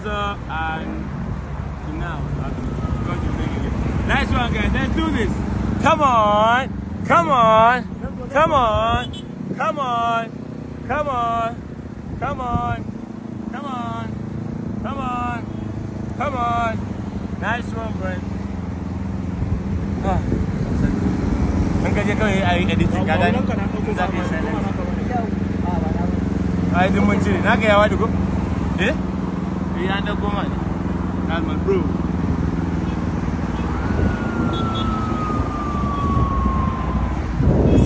Enzo and now. God you make it. Nice one, guys. Let's do this. Come on. Come on. Come on. Come on. Come on. Come on. Come on. Come on. Come on. Nice one, friend. Ah. An gaje kawai a editing ka gani? Za ka yi silence. Ai duk mun cire. Na ga yawa dugo? Eh? We are not going. That's my bro.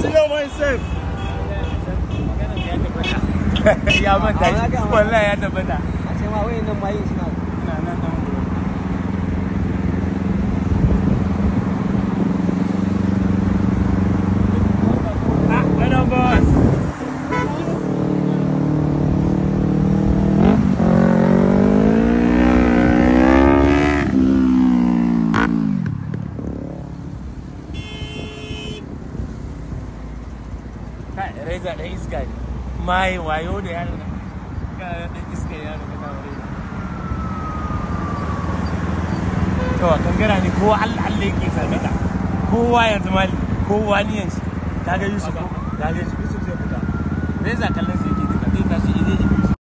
See you myself. Ya, bentar. Bola ya, bentar. Macam awak yang. Kai, Reza ɗan iska ne. Mai wayo da yaro na. Iska yaro ka Reza. To, kankara ne kowa Allah Allah yake sarkata. Kowa yanzu mali, kowa niyan shi. Kaga Yusuf? Kaga Yusuf zai fita. Reza kallon shi yake duka. Zai tashi zai